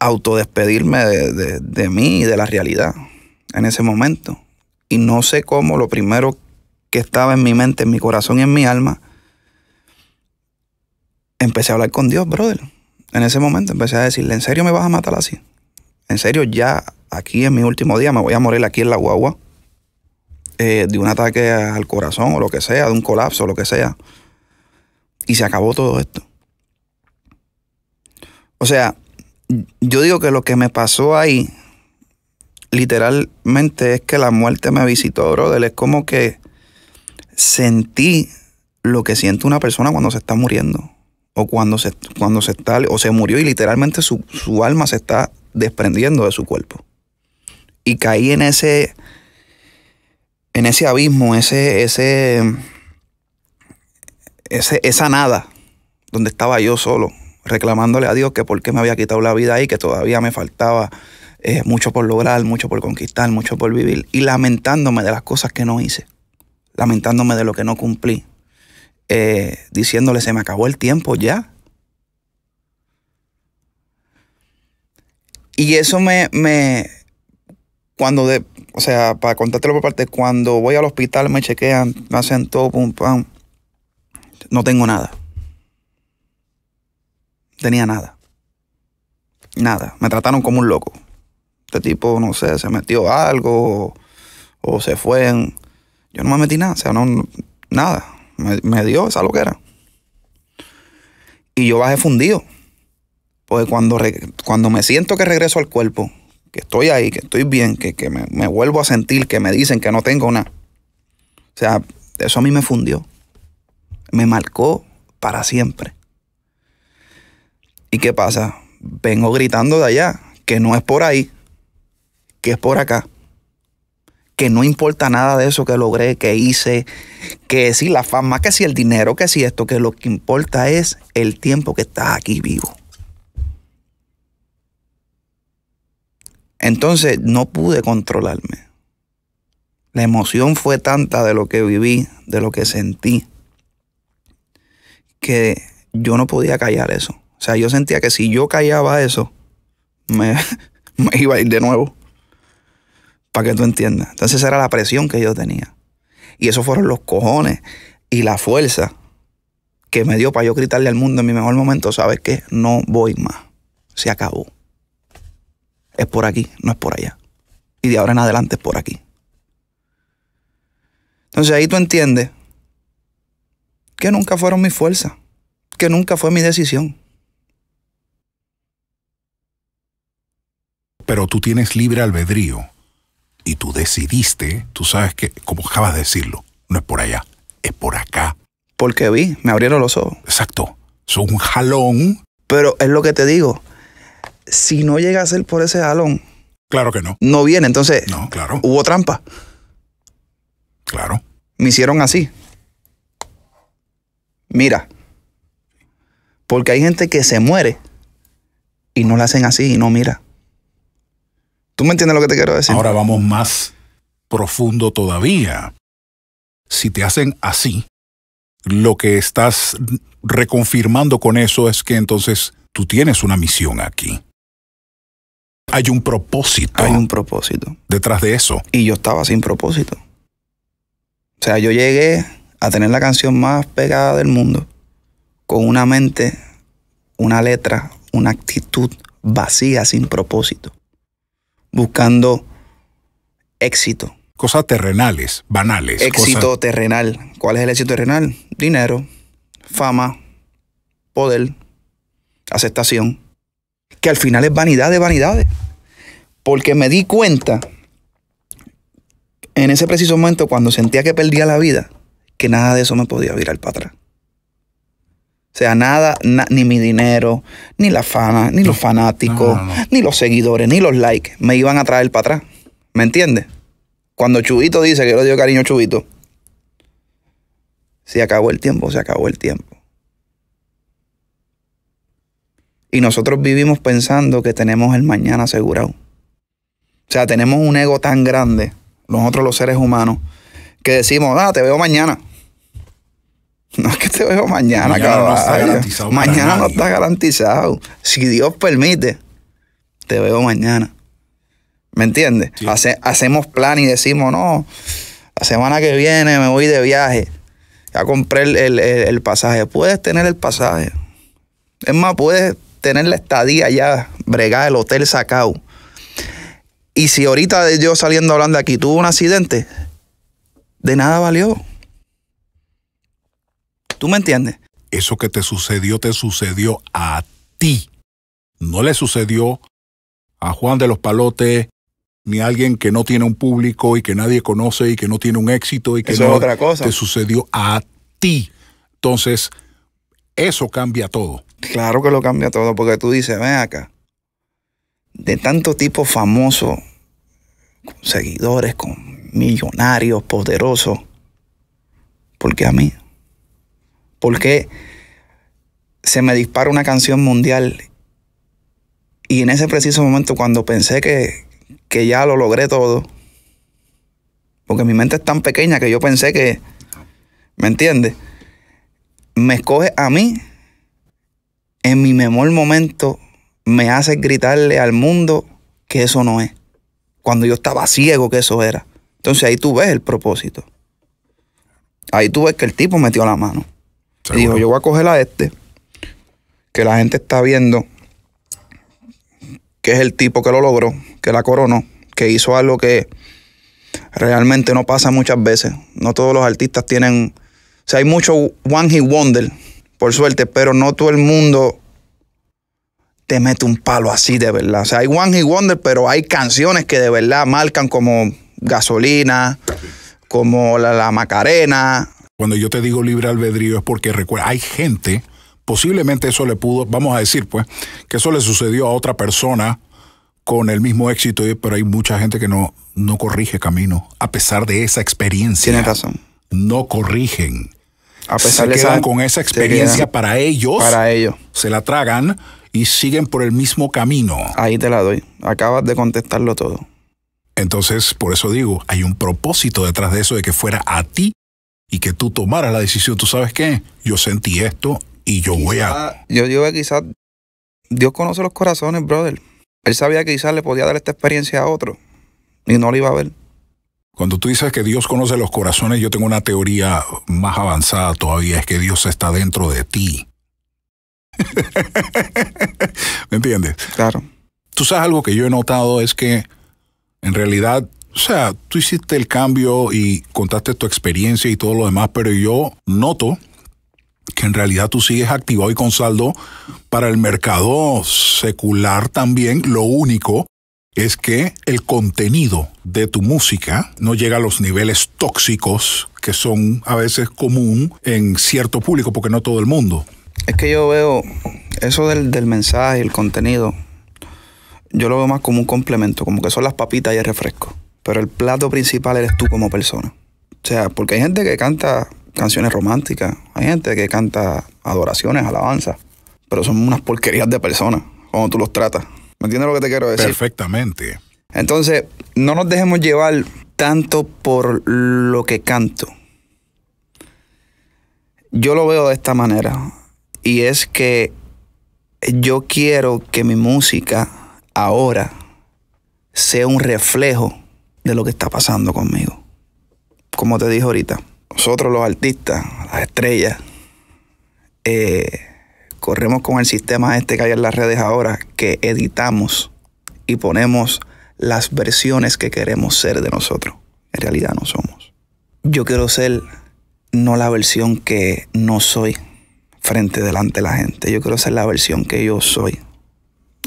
a autodespedirme de, de, de mí y de la realidad en ese momento. Y no sé cómo lo primero que estaba en mi mente, en mi corazón y en mi alma empecé a hablar con Dios, brother. En ese momento empecé a decirle, ¿en serio me vas a matar así? ¿En serio ya aquí en mi último día me voy a morir aquí en la guagua? Eh, de un ataque al corazón o lo que sea, de un colapso o lo que sea. Y se acabó todo esto. O sea, yo digo que lo que me pasó ahí, literalmente es que la muerte me visitó, brother. Es como que sentí lo que siente una persona cuando se está muriendo o cuando se, cuando se está, o se murió y literalmente su, alma se está desprendiendo de su cuerpo. Y caí en ese, en ese abismo, ese, ese, ese, esa nada, donde estaba yo solo, reclamándole a Dios que por qué me había quitado la vida ahí, que todavía me faltaba eh, mucho por lograr, mucho por conquistar, mucho por vivir, y lamentándome de las cosas que no hice, lamentándome de lo que no cumplí, eh, diciéndole, se me acabó el tiempo ya. Y eso me, me cuando de, o sea, para contártelo por parte, cuando voy al hospital me chequean, me hacen todo, pum, pam, no tengo nada. Tenía nada. Nada. Me trataron como un loco. Este tipo, no sé, se metió algo o, se fue. yo no me metí nada, o sea, no, nada. Me, dio esa loquera. Y yo bajé fundido. Porque cuando, cuando me siento que regreso al cuerpo, que estoy ahí, que estoy bien, que, que me, me vuelvo a sentir, que me dicen que no tengo nada. O sea, eso a mí me fundió. Me marcó para siempre. ¿Y qué pasa? Vengo gritando de allá, que no es por ahí, que es por acá. Que no importa nada de eso que logré, que hice, que si la fama, que si el dinero, que si esto, que lo que importa es el tiempo que estás aquí vivo. Entonces no pude controlarme. La emoción fue tanta de lo que viví, de lo que sentí, que yo no podía callar eso. O sea, yo sentía que si yo callaba eso, me, <laughs> iba a ir de nuevo. Para que tú entiendas. Entonces era la presión que yo tenía. Y esos fueron los cojones y la fuerza que me dio para yo gritarle al mundo en mi mejor momento, ¿sabes qué? No voy más. Se acabó. Es por aquí, no es por allá. Y de ahora en adelante es por aquí. Entonces ahí tú entiendes que nunca fueron mis fuerzas, que nunca fue mi decisión. Pero tú tienes libre albedrío y tú decidiste, tú sabes que, como acabas de decirlo, no es por allá, es por acá. Porque vi, me abrieron los ojos. Exacto. Son un jalón. Pero es lo que te digo. Si no llega a ser por ese jalón, Claro que no. no viene. Entonces, No, claro, hubo trampa. claro. Me hicieron así. Mira. Porque hay gente que se muere y no la hacen así y no mira. ¿Tú me entiendes lo que te quiero decir? Ahora vamos más profundo todavía. Si te hacen así, lo que estás reconfirmando con eso es que entonces tú tienes una misión aquí. Hay un propósito hay un propósito. detrás de eso. Y yo estaba sin propósito. O sea, yo llegué a tener la canción más pegada del mundo con una mente, una letra, una actitud vacía, sin propósito. Buscando éxito. Cosas terrenales, banales. Éxito cosas- terrenal. ¿Cuál es el éxito terrenal? Dinero, fama, poder, aceptación. Que al final es vanidad de vanidades. Porque me di cuenta en ese preciso momento cuando sentía que perdía la vida, que nada de eso me podía virar para atrás. O sea, nada, na- ni mi dinero, ni la fama, ni los fanáticos, no, no, no. ni los seguidores, ni los likes me iban a traer para atrás. ¿Me entiendes? Cuando Chubito dice que yo le dio cariño a Chubito, se acabó el tiempo, se acabó el tiempo. Y nosotros vivimos pensando que tenemos el mañana asegurado. O sea, tenemos un ego tan grande, nosotros los seres humanos, que decimos, ah, te veo mañana. <laughs> No es que te veo mañana, Mañana no está caballo. garantizado para Mañana no está garantizado. Si Dios permite, te veo mañana. ¿Me entiendes? Sí. Hace- hacemos plan y decimos, no, la semana que viene me voy de viaje. Ya compré el, el- el- el pasaje. Puedes tener el pasaje. Es más, puedes tener la estadía ya, bregar el hotel sacado. Y si ahorita yo saliendo hablando aquí tuve un accidente, de nada valió. ¿Tú me entiendes? Eso que te sucedió, te sucedió a ti. No le sucedió a Juan de los Palotes, ni a alguien que no tiene un público y que nadie conoce y que no tiene un éxito y que Eso no es otra cosa. te sucedió a ti. Entonces, eso cambia todo. Claro que lo cambia todo, porque tú dices, ven acá, de tanto tipo famoso, con seguidores, con millonarios, poderosos, ¿por qué a mí? ¿Por qué se me dispara una canción mundial y en ese preciso momento cuando pensé que, que ya lo logré todo, porque mi mente es tan pequeña que yo pensé que, ¿me entiendes? Me escoge a mí en mi mejor momento me hace gritarle al mundo que eso no es. Cuando yo estaba ciego que eso era. Entonces ahí tú ves el propósito. Ahí tú ves que el tipo metió la mano. Y dijo, yo voy a coger a este, que la gente está viendo, que es el tipo que lo logró, que la coronó, que hizo algo que realmente no pasa muchas veces. No todos los artistas tienen... O sea, hay mucho one hit wonder, por suerte, pero no todo el mundo te mete un palo así de verdad. O sea, hay One Hit Wonder, pero hay canciones que de verdad marcan como Gasolina, como La, la Macarena. Cuando yo te digo libre albedrío es porque recuerda, hay gente, posiblemente eso le pudo, vamos a decir pues, que eso le sucedió a otra persona con el mismo éxito, pero hay mucha gente que no, no corrige camino, a pesar de esa experiencia. Tienes razón. No corrigen. A pesar se de quedan esa- con esa experiencia para ellos, Para ellos. se la tragan y siguen por el mismo camino. Ahí te la doy. Acabas de contestarlo todo. Entonces, por eso digo, hay un propósito detrás de eso de que fuera a ti y que tú tomaras la decisión. ¿Tú sabes qué? Yo sentí esto y yo voy a... Yo digo que quizás Dios conoce los corazones, brother. Él sabía que quizás le podía dar esta experiencia a otro y no lo iba a ver. Cuando tú dices que Dios conoce los corazones, yo tengo una teoría más avanzada todavía, es que Dios está dentro de ti. <laughs> ¿Me entiendes? Claro. Tú sabes algo que yo he notado es que en realidad, o sea, tú hiciste el cambio y contaste tu experiencia y todo lo demás, pero yo noto que en realidad tú sigues activado y con saldo para el mercado secular también. Lo único es que el contenido de tu música no llega a los niveles tóxicos que son a veces común en cierto público, porque no todo el mundo. Es que yo veo eso del, del mensaje, el contenido, yo lo veo más como un complemento, como que son las papitas y el refresco. Pero el plato principal eres tú como persona. O sea, porque hay gente que canta canciones románticas, hay gente que canta adoraciones, alabanzas, pero son unas porquerías de personas cuando tú los tratas. ¿Me entiendes lo que te quiero decir? Perfectamente. Entonces, no nos dejemos llevar tanto por lo que canto. Yo lo veo de esta manera. Y es que yo quiero que mi música ahora sea un reflejo de lo que está pasando conmigo. Como te dije ahorita, nosotros los artistas, las estrellas, eh, corremos con el sistema este que hay en las redes ahora, que editamos y ponemos las versiones que queremos ser de nosotros. En realidad no somos. Yo quiero ser no la versión que no soy frente delante de la gente. Yo quiero ser la versión que yo soy.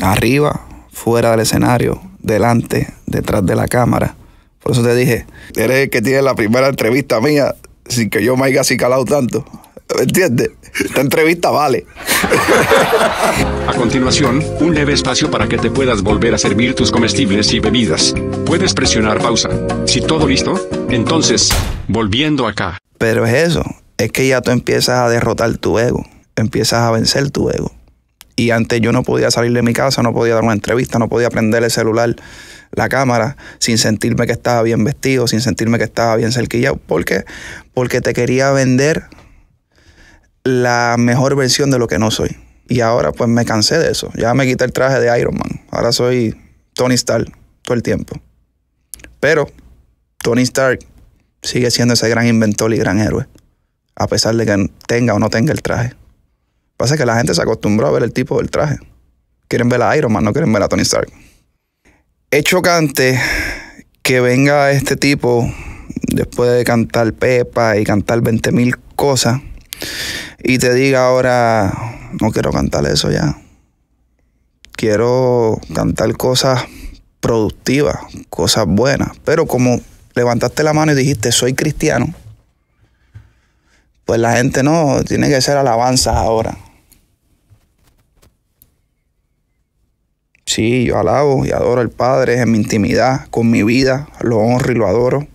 Arriba, fuera del escenario, delante, detrás de la cámara. Por eso te dije, eres el que tiene la primera entrevista mía sin que yo me haya acicalado tanto. ¿Me entiendes? Esta entrevista vale. A continuación, un leve espacio para que te puedas volver a servir tus comestibles y bebidas. Puedes presionar pausa. Si todo listo, entonces, volviendo acá. Pero es eso, es que ya tú empiezas a derrotar tu ego, empiezas a vencer tu ego. Y antes yo no podía salir de mi casa, no podía dar una entrevista, no podía prender el celular, la cámara, sin sentirme que estaba bien vestido, sin sentirme que estaba bien cerquillado. ¿Por qué? Porque te quería vender la mejor versión de lo que no soy. Y ahora pues me cansé de eso. Ya me quité el traje de Iron Man. Ahora soy Tony Stark todo el tiempo. Pero Tony Stark sigue siendo ese gran inventor y gran héroe. A pesar de que tenga o no tenga el traje. Pasa que la gente se acostumbró a ver el tipo del traje. Quieren ver a Iron Man, no quieren ver a Tony Stark. Es chocante que venga este tipo después de cantar Pepa y cantar 20 mil cosas y te diga ahora, no quiero cantar eso ya. Quiero cantar cosas productivas, cosas buenas. Pero como levantaste la mano y dijiste, soy cristiano, pues la gente no, tiene que ser alabanzas ahora. Sí, yo alabo y adoro al Padre en mi intimidad, con mi vida, lo honro y lo adoro.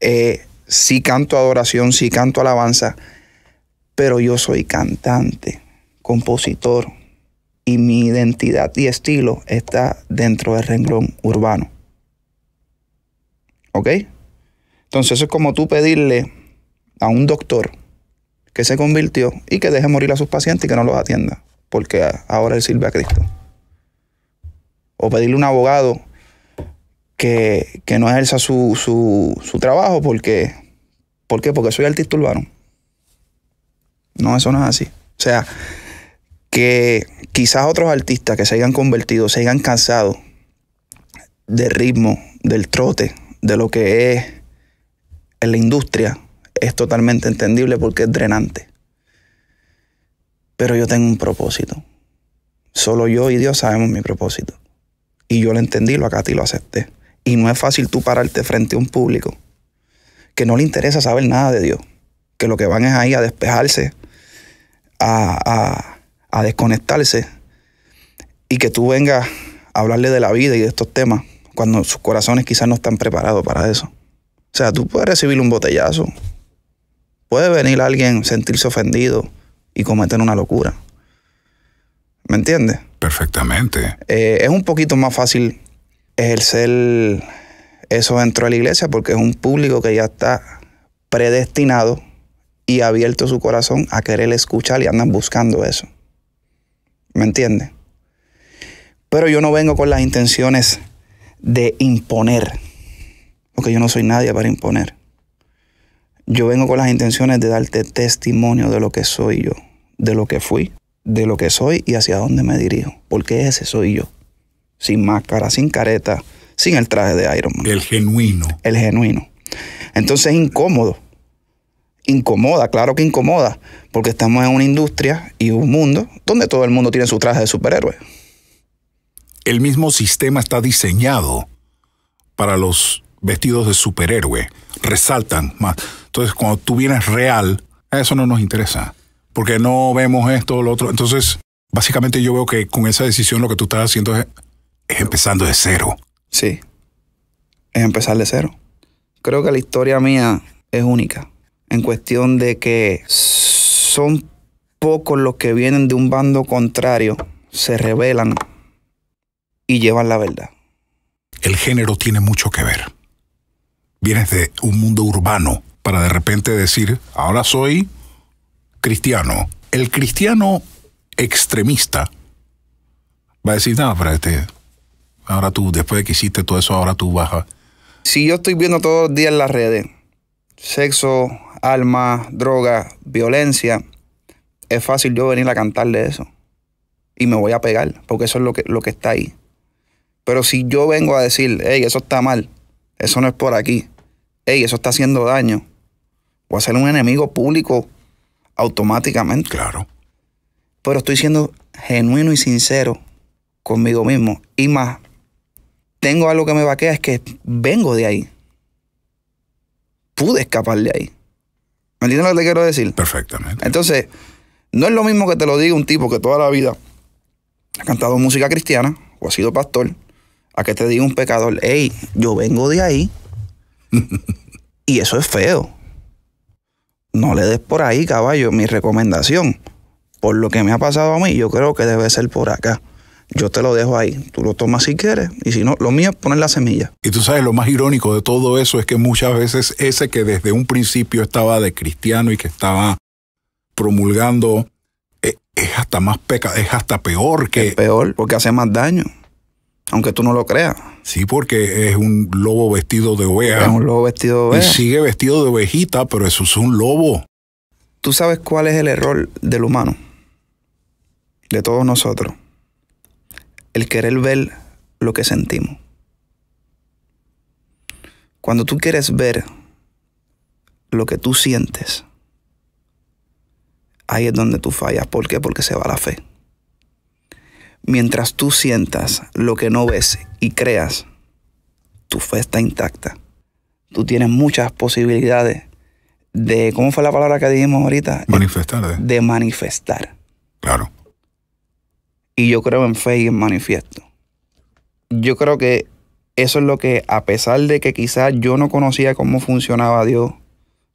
Eh, sí canto adoración, sí canto alabanza, pero yo soy cantante, compositor, y mi identidad y estilo está dentro del renglón urbano. ¿Ok? Entonces es como tú pedirle a un doctor que se convirtió y que deje morir a sus pacientes y que no los atienda, porque ahora él sirve a Cristo. O pedirle a un abogado que, que no ejerza su, su, su trabajo porque, ¿por qué? Porque soy artista urbano. No, eso no es así. O sea, que quizás otros artistas que se hayan convertido, se hayan cansado del ritmo, del trote, de lo que es en la industria, es totalmente entendible porque es drenante. Pero yo tengo un propósito. Solo yo y Dios sabemos mi propósito. Y yo lo entendí, lo acaté y lo acepté. Y no es fácil tú pararte frente a un público que no le interesa saber nada de Dios. Que lo que van es ahí a despejarse, a, a desconectarse. Y que tú vengas a hablarle de la vida y de estos temas cuando sus corazones quizás no están preparados para eso. O sea, tú puedes recibir un botellazo. Puede venir alguien, sentirse ofendido y cometer una locura. ¿Me entiendes? Perfectamente. Eh, es un poquito más fácil ejercer eso dentro de la iglesia porque es un público que ya está predestinado y abierto su corazón a querer escuchar y andan buscando eso. ¿Me entiendes? Pero yo no vengo con las intenciones de imponer, porque yo no soy nadie para imponer. Yo vengo con las intenciones de darte testimonio de lo que soy yo, de lo que fui, de lo que soy y hacia dónde me dirijo, porque ese soy yo, sin máscara, sin careta, sin el traje de Iron Man. El genuino. El genuino. Entonces es incómodo. Incomoda, claro que incomoda, porque estamos en una industria y un mundo donde todo el mundo tiene su traje de superhéroe el mismo sistema está diseñado para los vestidos de superhéroe. Resaltan más. Entonces, cuando tú vienes real, eso no nos interesa. Porque no vemos esto o lo otro. Entonces, básicamente yo veo que con esa decisión lo que tú estás haciendo es, empezando de cero. Sí. Es empezar de cero. Creo que la historia mía es única. En cuestión de que son pocos los que vienen de un bando contrario, se rebelan y llevan la verdad. El género tiene mucho que ver. Vienes de un mundo urbano para de repente decir, ahora soy cristiano. El cristiano extremista va a decir, no, pero este, ahora tú, después de que hiciste todo eso, ahora tú bajas. Si yo estoy viendo todos los días en las redes, sexo, alma, droga, violencia, es fácil yo venir a cantarle eso. Y me voy a pegar, porque eso es lo que, lo que está ahí. Pero si yo vengo a decir, hey, eso está mal, eso no es por aquí, hey, eso está haciendo daño, voy a ser un enemigo público automáticamente. Claro. Pero estoy siendo genuino y sincero conmigo mismo. Y más, tengo algo que me vaquea, es que vengo de ahí. Pude escapar de ahí. ¿Me entiendes lo que te quiero decir? Perfectamente. Entonces, no es lo mismo que te lo diga un tipo que toda la vida ha cantado música cristiana o ha sido pastor a que te diga un pecador, hey, yo vengo de ahí. <laughs> y eso es feo. No le des por ahí, caballo. Mi recomendación, por lo que me ha pasado a mí, yo creo que debe ser por acá. Yo te lo dejo ahí. Tú lo tomas si quieres. Y si no, lo mío es poner la semilla. Y tú sabes, lo más irónico de todo eso es que muchas veces ese que desde un principio estaba de cristiano y que estaba promulgando eh, es, hasta más peca, es hasta peor que. Es peor porque hace más daño aunque tú no lo creas. Sí, porque es un lobo vestido de oveja. Es un lobo vestido de oveja. Y sigue vestido de ovejita, pero eso es un lobo. ¿Tú sabes cuál es el error del humano? De todos nosotros. El querer ver lo que sentimos. Cuando tú quieres ver lo que tú sientes, ahí es donde tú fallas. ¿Por qué? Porque se va la fe mientras tú sientas lo que no ves y creas, tu fe está intacta. Tú tienes muchas posibilidades de, ¿cómo fue la palabra que dijimos ahorita? Manifestar. ¿eh? De manifestar. Claro. Y yo creo en fe y en manifiesto. Yo creo que eso es lo que, a pesar de que quizás yo no conocía cómo funcionaba Dios,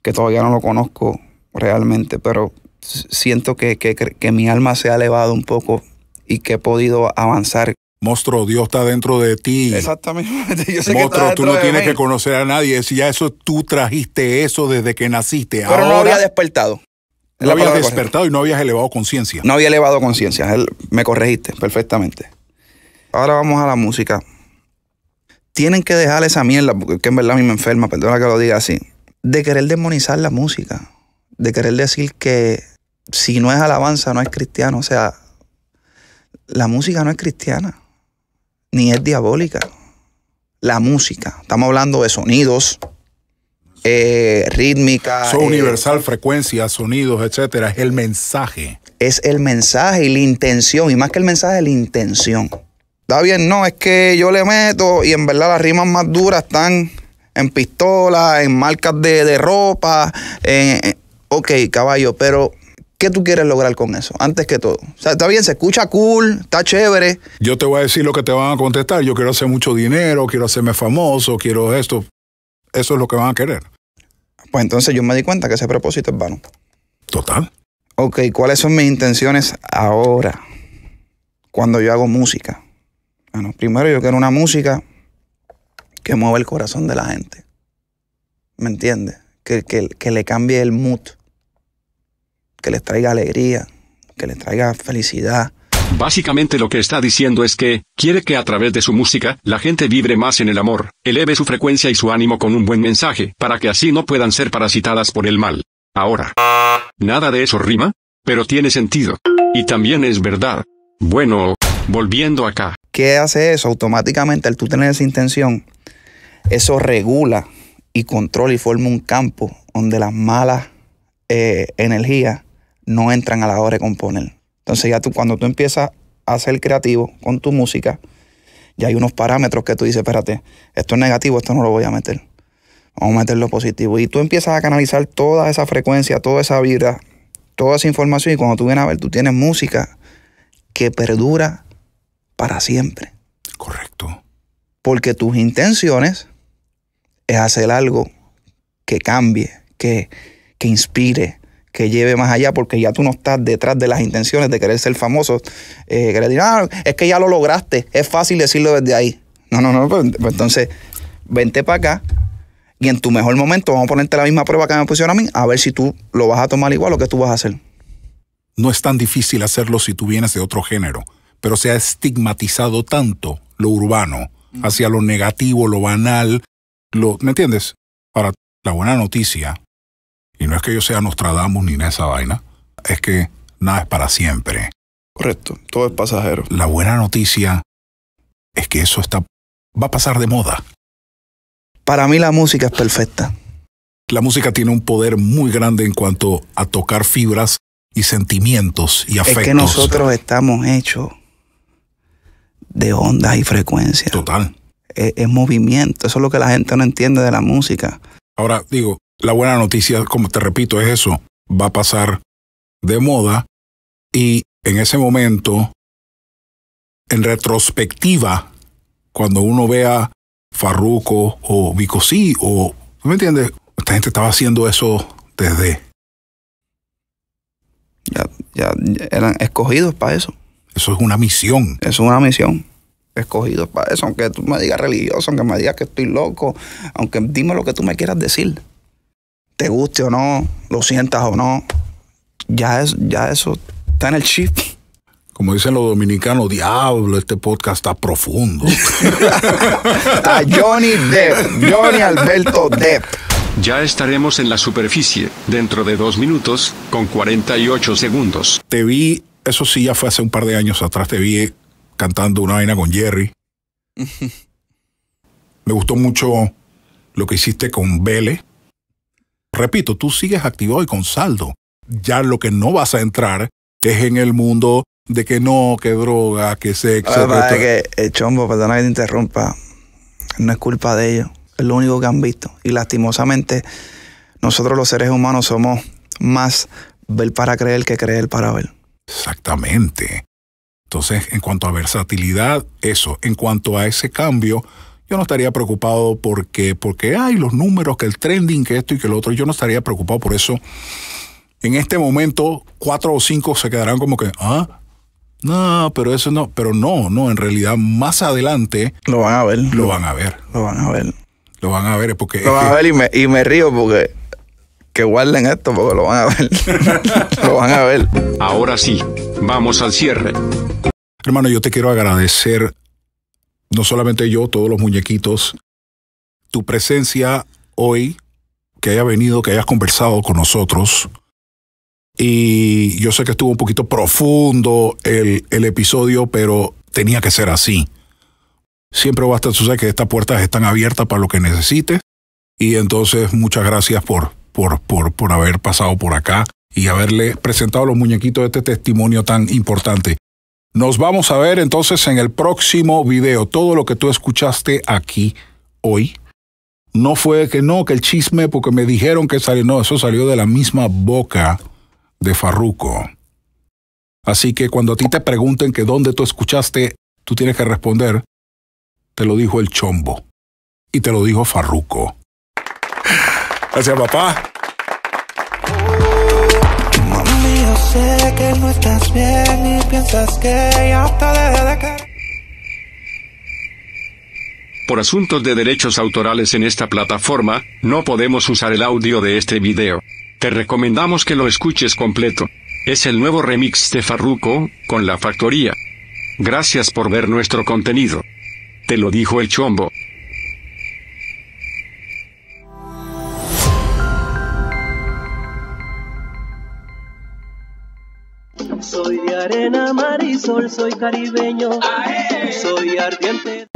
que todavía no lo conozco realmente, pero siento que, que, que mi alma se ha elevado un poco y que he podido avanzar. Monstruo, Dios está dentro de ti. Exactamente. <laughs> Yo sé Monstruo, tú no tienes que conocer a nadie. Si ya eso tú trajiste eso desde que naciste. Pero no había despertado. No habías despertado y no habías elevado conciencia. No había elevado conciencia. Me corregiste perfectamente. Ahora vamos a la música. Tienen que dejar esa mierda, porque en verdad a mí me enferma, perdona que lo diga así, de querer demonizar la música. De querer decir que si no es alabanza, no es cristiano. O sea, la música no es cristiana, ni es diabólica. La música, estamos hablando de sonidos, eh, rítmica. Son eh, universal, frecuencia, sonidos, etcétera. Es el mensaje. es el mensaje y la intención, y más que el mensaje, la intención. Está bien, no, es que yo le meto y en verdad las rimas más duras están en pistolas, en marcas de, ropa. En, ok, caballo, pero ¿qué tú quieres lograr con eso? Antes que todo. O sea, está bien, se escucha cool, está chévere. Yo te voy a decir lo que te van a contestar. Yo quiero hacer mucho dinero, quiero hacerme famoso, quiero esto. Eso es lo que van a querer. Pues entonces yo me di cuenta que ese propósito es vano. Total. Ok, ¿cuáles son mis intenciones ahora? Cuando yo hago música. Bueno, primero yo quiero una música que mueva el corazón de la gente. ¿Me entiendes? Que, que le cambie el mood. Que les traiga alegría. Que les traiga felicidad. Básicamente lo que está diciendo es que, quiere que a través de su música, la gente vibre más en el amor, eleve su frecuencia y su ánimo con un buen mensaje, para que así no puedan ser parasitadas por el mal. Ahora. Nada de eso rima, pero tiene sentido. Y también es verdad. Bueno, volviendo acá. ¿Qué hace eso? Automáticamente al tú tener esa intención, eso regula y controla y forma un campo donde las malas eh, energías no entran a la hora de componer. Entonces ya tú cuando tú empiezas a ser creativo con tu música, ya hay unos parámetros que tú dices, espérate, esto es negativo, esto no lo voy a meter. Vamos a meterlo positivo. Y tú empiezas a canalizar toda esa frecuencia, toda esa vida, toda esa información. Y cuando tú vienes a ver, tú tienes música que perdura para siempre. Correcto. Porque tus intenciones es hacer algo que cambie, que, que inspire, que lleve más allá, porque ya tú no estás detrás de las intenciones de querer ser famoso, eh, querer decir, ah, es que ya lo lograste, es fácil decirlo desde ahí. No, no, no, pues, pues entonces vente para acá, y en tu mejor momento vamos a ponerte la misma prueba que me pusieron a mí, a ver si tú lo vas a tomar igual o que tú vas a hacer. No es tan difícil hacerlo si tú vienes de otro género, pero se ha estigmatizado tanto lo urbano hacia lo negativo, lo banal, lo, ¿me entiendes? Ahora, la buena noticia, y no es que yo sea Nostradamus ni en esa vaina, es que nada es para siempre. Correcto, todo es pasajero. La buena noticia es que eso está va a pasar de moda. Para mí la música es perfecta. La música tiene un poder muy grande en cuanto a tocar fibras y sentimientos y afectos. Es que nosotros estamos hechos de ondas y frecuencias. Total. Es, movimiento. Eso es lo que la gente no entiende de la música. Ahora, digo, la buena noticia, como te repito, es eso. Va a pasar de moda y en ese momento, en retrospectiva, cuando uno vea Farruco o Vicosí o, ¿me entiendes? Esta gente estaba haciendo eso desde... Ya, ya, eran escogidos para eso. Eso es una misión. Es una misión. Escogidos para eso, aunque tú me digas religioso, aunque me digas que estoy loco, aunque dime lo que tú me quieras decir. Te guste o no, lo sientas o no, ya, es, ya eso está en el chip como dicen los dominicanos, diablo, este podcast está profundo. <laughs> a Johnny Depp, Johnny Alberto Depp. Ya estaremos en la superficie, dentro de dos minutos, con 48 segundos. Te vi, eso sí, ya fue hace un par de años atrás, te vi cantando una vaina con Jerry. <laughs> Me gustó mucho lo que hiciste con Vele. Repito, tú sigues activado y con saldo. Ya lo que no vas a entrar es en el mundo de que no, que droga, que sexo. La que el chombo, perdona que te interrumpa, no es culpa de ellos, es lo único que han visto. Y lastimosamente, nosotros los seres humanos somos más ver para creer que creer para ver. Exactamente. Entonces, en cuanto a versatilidad, eso. En cuanto a ese cambio, yo no estaría preocupado porque, porque hay los números, que el trending, que esto y que lo otro. Yo no estaría preocupado por eso. En este momento, cuatro o cinco se quedarán como que, ah, no, pero eso no, pero no, no, en realidad más adelante lo van a ver. Lo van a ver. Lo van a ver. Lo van a ver porque lo van a ver y me, y me río porque que guarden esto porque lo van a ver. <laughs> lo van a ver. Ahora sí, vamos al cierre. Hermano, yo te quiero agradecer no solamente yo, todos los muñequitos, tu presencia hoy, que haya venido, que hayas conversado con nosotros. Y yo sé que estuvo un poquito profundo el, el episodio, pero tenía que ser así. Siempre basta suceder que estas puertas están abiertas para lo que necesites. Y entonces muchas gracias por, por, por, por haber pasado por acá y haberle presentado los muñequitos este testimonio tan importante. Nos vamos a ver entonces en el próximo video. Todo lo que tú escuchaste aquí hoy no fue que no, que el chisme porque me dijeron que salió, no, eso salió de la misma boca de Farruco. Así que cuando a ti te pregunten que dónde tú escuchaste, tú tienes que responder, te lo dijo el chombo y te lo dijo Farruco. Gracias, papá. Sé que no estás bien y piensas que. Por asuntos de derechos autorales en esta plataforma, no podemos usar el audio de este video. Te recomendamos que lo escuches completo. Es el nuevo remix de Farruko, con la factoría. Gracias por ver nuestro contenido. Te lo dijo el chombo. Soy de arena, mar y sol, soy caribeño. Soy ardiente.